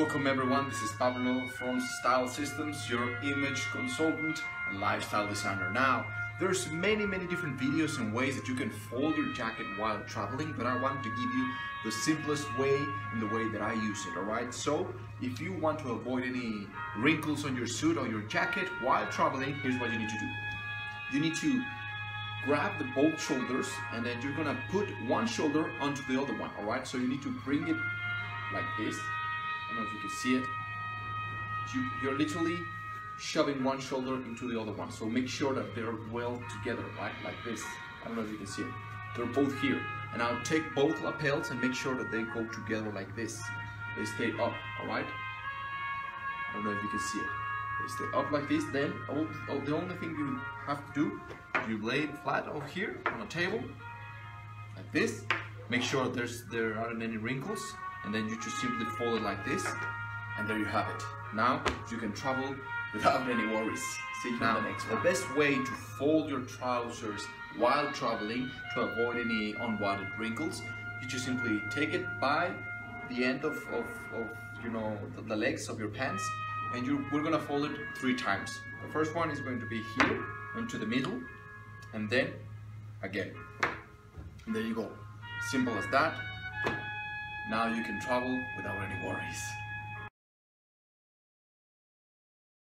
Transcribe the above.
Welcome everyone, this is Pablo from Style Systems, your image consultant and lifestyle designer. Now, there's many, many different videos and ways that you can fold your jacket while traveling, but I want to give you the simplest way and the way that I use it, alright? So, if you want to avoid any wrinkles on your suit or your jacket while traveling, here's what you need to do. You need to grab the both shoulders and then you're gonna put one shoulder onto the other one, alright? So you need to bring it like this. I don't know if you can see it. You, you're literally shoving one shoulder into the other one. So make sure that they're well together, right? Like this. I don't know if you can see it. They're both here. And I'll take both lapels and make sure that they go together like this. They stay up, alright? I don't know if you can see it. They stay up like this. Then all, all, the only thing you have to do, you lay it flat over here on a table, like this. Make sure there's there aren't any wrinkles and then you just simply fold it like this and there you have it. Now you can travel without any worries. See you now, the next one. The best way to fold your trousers while traveling to avoid any unwanted wrinkles, you just simply take it by the end of, of, of you know the, the legs of your pants and you we're gonna fold it three times. The first one is going to be here into the middle and then again. And there you go. Simple as that. Now you can travel without any worries.